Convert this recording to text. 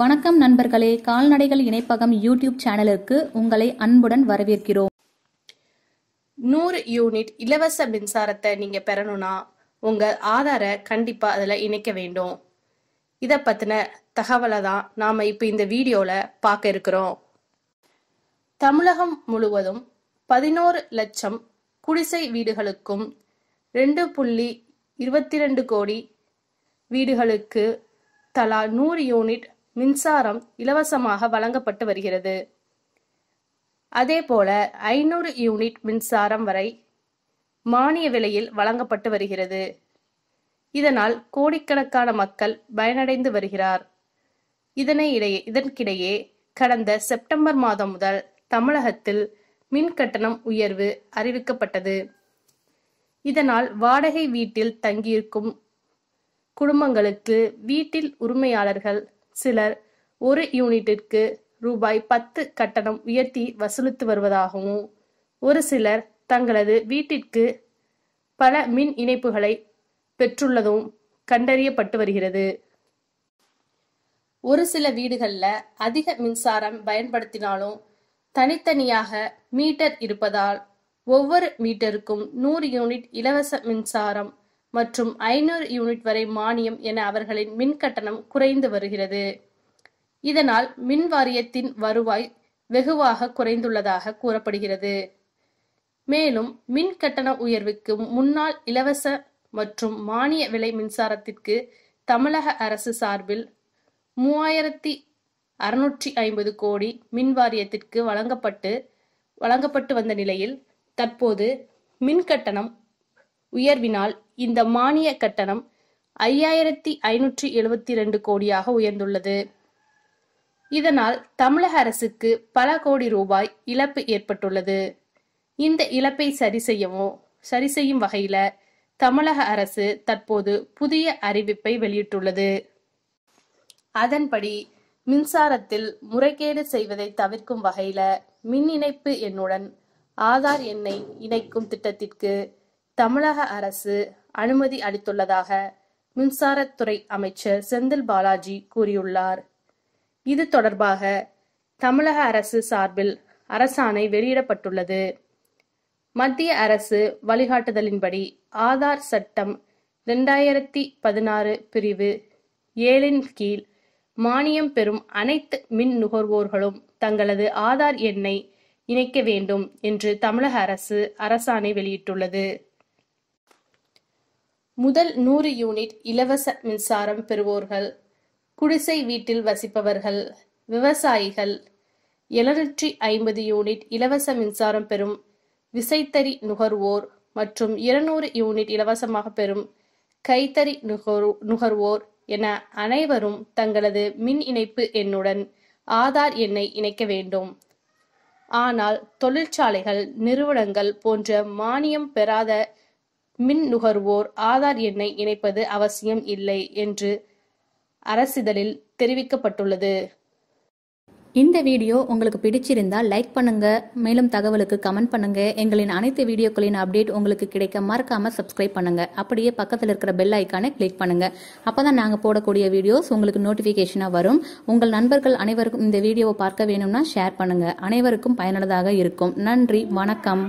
வணக்கம் நண்பர்களே கால்நடைகள் இணைப்பகம் யூடியூப் சேனலுக்கு உங்களை அன்புடன் வரவேற்கிறோம். நூறு யூனிட் இலவச மின்சாரத்தை நீங்க பெறணும்னா உங்க ஆதாரை கண்டிப்பா அதுல இணைக்க வேண்டும். இத பத்தின தகவலை தான் நாம இப்ப இந்த வீடியோல பார்க்க இருக்கிறோம். தமிழகம் முழுவதும் பதினோரு லட்சம் குடிசை வீடுகளுக்கும் ரெண்டு புள்ளி இருபத்தி ரெண்டு கோடி வீடுகளுக்கு தலா நூறு யூனிட் மின்சாரம் இலவசமாக வழங்கப்பட்டு வருகிறது. அதேபோல ஐநூறு யூனிட் மின்சாரம் வரை மானிய விலையில் வழங்கப்பட்டு வருகிறது. இதனால் கோடிக்கணக்கான மக்கள் பயனடைந்து வருகிறார். இதனை இடையே இதற்கிடையே கடந்த செப்டம்பர் மாதம் முதல் தமிழகத்தில் மின் கட்டணம் உயர்வு அறிவிக்கப்பட்டது. இதனால் வாடகை வீட்டில் தங்கியிருக்கும் குடும்பங்களுக்கு வீட்டில் உரிமையாளர்கள் சிலர் ஒரு யூனிட்டிற்கு ரூபாய் பத்து கட்டணம் உயர்த்தி வசூலித்து வருவதாகவும் ஒரு சிலர் தங்களது வீட்டிற்கு பல மின் இணைப்புகளை பெற்றுள்ளதும் கண்டறியப்பட்டு வருகிறது. ஒரு சில வீடுகளில் அதிக மின்சாரம் பயன்படுத்தினாலும் தனித்தனியாக மீட்டர் இருப்பதால் ஒவ்வொரு மீட்டருக்கும் நூறு யூனிட் இலவச மின்சாரம் மற்றும் ஐநூறு யூனிட் வரை மானியம் என அவர்களின் மின் கட்டணம் குறைந்து வருகிறது. இதனால் மின் வாரியத்தின் வருவாய் வெகுவாக குறைந்துள்ளதாக கூறப்படுகிறது. மேலும் மின் கட்டண உயர்வுக்கு முன்னாள் இலவச மற்றும் மானிய விலை மின்சாரத்திற்கு தமிழக அரசு சார்பில் மூவாயிரத்தி அறுநூற்றி ஐம்பது கோடி மின் வாரியத்திற்கு வழங்கப்பட்டு வழங்கப்பட்டு வந்த நிலையில் தற்போது மின் கட்டணம் உயர்வினால் இந்த மானிய கட்டணம் ஐயாயிரத்தி ஐநூற்றி எழுபத்தி ரெண்டு கோடியாக உயர்ந்துள்ளது. இதனால் தமிழக அரசுக்கு பல கோடி ரூபாய் இழப்பு ஏற்பட்டுள்ளது. இந்த இழப்பை சரி செய்யவும் சரி செய்யும் வகையில தமிழக அரசு தற்போது புதிய அறிவிப்பை வெளியிட்டுள்ளது. அதன்படி மின்சாரத்தில் முறைகேடு செய்வதை தவிர்க்கும் வகையில மின் இணைப்பு எண்ணுடன் ஆதார் எண்ணை இணைக்கும் திட்டத்திற்கு தமிழக அரசு அனுமதி அளித்துள்ளதாக மின்சாரத்துறை அமைச்சர் செந்தில் பாலாஜி கூறியுள்ளார். இது தொடர்பாக தமிழக அரசு சார்பில் அரசாணை வெளியிடப்பட்டுள்ளது. மத்திய அரசு வழிகாட்டுதலின்படி ஆதார் சட்டம் இரண்டாயிரத்தி பதினாறு பிரிவு ஏழின் கீழ் மானியம் பெறும் அனைத்து மின் நுகர்வோர்களும் தங்களது ஆதார் எண்ணை இணைக்க வேண்டும் என்று தமிழக அரசு அரசாணை வெளியிட்டுள்ளது. முதல் நூறு யூனிட் இலவச மின்சாரம் பெறுவோர்கள். குடிசை வீட்டில் வசிப்பவர்கள். விவசாயிகள். எழுநூற்றி ஐம்பது யூனிட் இலவச மின்சாரம் பெறும். விசைத்தறி நுகர்வோர் மற்றும் இருநூறு யூனிட் இலவசமாக பெறும். கைத்தறி நுகர் நுகர்வோர் என அனைவரும் தங்களது மின் இணைப்பு எண்ணுடன் ஆதார் எண்ணை இணைக்க வேண்டும். ஆனால் தொழிற்சாலைகள் நிறுவனங்கள் போன்ற மானியம் பெறாத மின் நுகர்வோர் ஆதார் எண்ணை இணைப்பது அவசியம் இல்லை என்று அரசிதழில் தெரிவிக்கப்பட்டுள்ளது. இந்த வீடியோ உங்களுக்கு பிடிச்சிருந்தா லைக் பண்ணுங்க மேலும் தகவலுக்கு கமெண்ட் பண்ணுங்க. எங்களின் அனைத்து வீடியோக்களின் அப்டேட் உங்களுக்கு கிடைக்க மறக்காம சப்ஸ்கிரைப் பண்ணுங்க. அப்படியே பக்கத்தில் இருக்கிற பெல் ஐக்கானை கிளிக் பண்ணுங்க. அப்பதான் நாங்க போடக்கூடிய வீடியோஸ் உங்களுக்கு நோட்டிபிகேஷனா வரும். உங்கள் நண்பர்கள் அனைவருக்கும் இந்த வீடியோவை பார்க்க வேணும்னா ஷேர் பண்ணுங்க. அனைவருக்கும் பயனுள்ளதாக இருக்கும். நன்றி வணக்கம்.